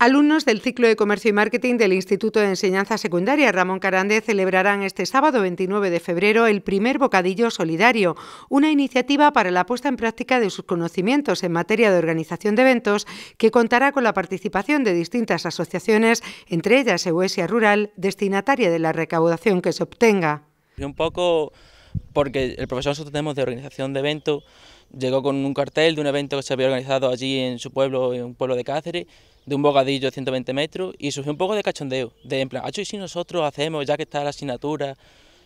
Alumnos del ciclo de Comercio y Marketing del Instituto de Enseñanza Secundaria Ramón Carande celebrarán este sábado 29 de febrero el primer Bocadillo Solidario, una iniciativa para la puesta en práctica de sus conocimientos en materia de organización de eventos que contará con la participación de distintas asociaciones, entre ellas Euesia Rural, destinataria de la recaudación que se obtenga. Porque el profesor nosotros tenemos de organización de eventos llegó con un cartel de un evento que se había organizado allí en su pueblo, en un pueblo de Cáceres, de un bocadillo de 120 metros, y surgió un poco de cachondeo, de en plan, ¿y si nosotros hacemos, ya que está la asignatura?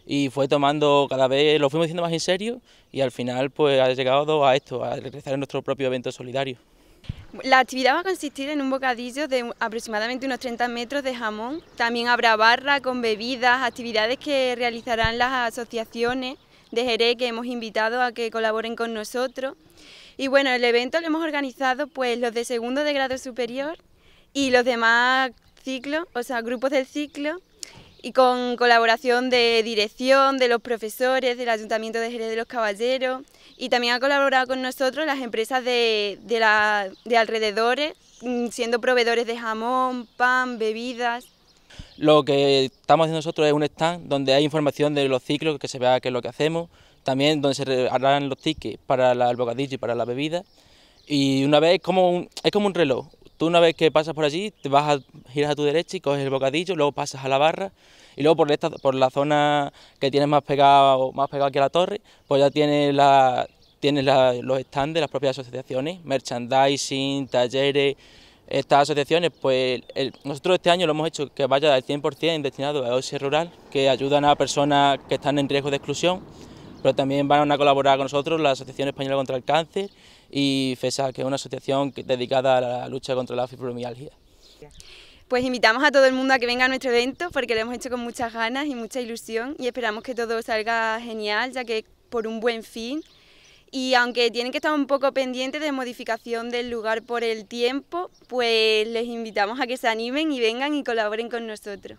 Y fue tomando cada vez, lo fuimos diciendo más en serio, y al final pues ha llegado a esto, a realizar nuestro propio evento solidario. La actividad va a consistir en un bocadillo de aproximadamente unos 30 metros de jamón. También habrá barra con bebidas, actividades que realizarán las asociaciones de Jerez que hemos invitado a que colaboren con nosotros. Y bueno, el evento lo hemos organizado pues los de segundo de grado superior y los demás ciclos, o sea, grupos del ciclo, y con colaboración de dirección, de los profesores, del Ayuntamiento de Jerez de los Caballeros, y también ha colaborado con nosotros las empresas de, de, la, de alrededores, mm, siendo proveedores de jamón, pan, bebidas. Lo que estamos haciendo nosotros es un stand donde hay información de los ciclos, que se vea qué es lo que hacemos, también donde se harán los tickets para el bocadillo y para la bebida. Y una vez como es como un reloj. Tú una vez que pasas por allí, te vas a giras a tu derecha y coges el bocadillo, luego pasas a la barra y luego por esta, por la zona que tienes más pegado, más pegado aquí a la torre, pues ya tienes la, tienes los stands de las propias asociaciones, merchandising, talleres, estas asociaciones, pues nosotros este año lo hemos hecho que vaya al 100% destinado a OSI Rural, que ayudan a personas que están en riesgo de exclusión, pero también van a colaborar con nosotros la Asociación Española contra el Cáncer y FESA, que es una asociación dedicada a la lucha contra la fibromialgia. Pues invitamos a todo el mundo a que venga a nuestro evento porque lo hemos hecho con muchas ganas y mucha ilusión y esperamos que todo salga genial, ya que es por un buen fin y aunque tienen que estar un poco pendientes de modificación del lugar por el tiempo, pues les invitamos a que se animen y vengan y colaboren con nosotros.